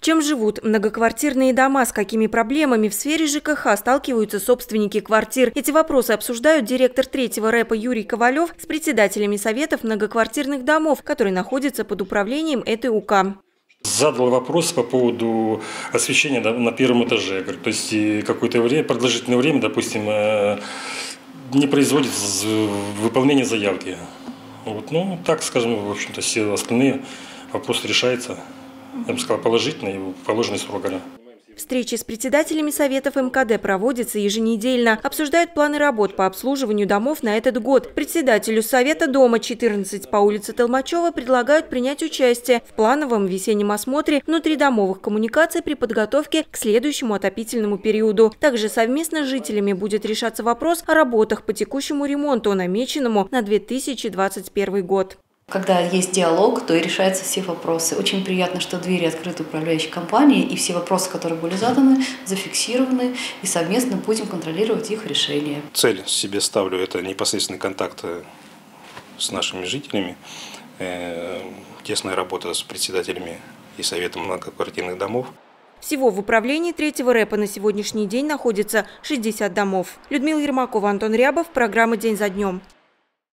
Чем живут многоквартирные дома, с какими проблемами в сфере ЖКХ сталкиваются собственники квартир? Эти вопросы обсуждают директор третьего рэпа Юрий Ковалев с председателями советов многоквартирных домов, которые находятся под управлением этой УК. Задал вопрос по поводу освещения на первом этаже. То есть какое-то время, продолжительное время, допустим, э, не производит выполнение заявки. Вот, ну, так, скажем, в общем-то, все остальные вопросы решаются я бы сказал, положительно и положенный срок. Встречи с председателями Советов МКД проводятся еженедельно. Обсуждают планы работ по обслуживанию домов на этот год. Председателю Совета дома 14 по улице Толмачева предлагают принять участие в плановом весеннем осмотре внутридомовых коммуникаций при подготовке к следующему отопительному периоду. Также совместно с жителями будет решаться вопрос о работах по текущему ремонту, намеченному на 2021 год. Когда есть диалог, то и решаются все вопросы. Очень приятно, что двери открыты управляющей компании, и все вопросы, которые были заданы, зафиксированы, и совместно будем контролировать их решение. Цель себе ставлю – это непосредственный контакт э, с нашими жителями, э, тесная работа с председателями и советом многоквартирных домов. Всего в управлении третьего рэпа на сегодняшний день находится 60 домов. Людмила Ермакова, Антон Рябов, программа «День за днем».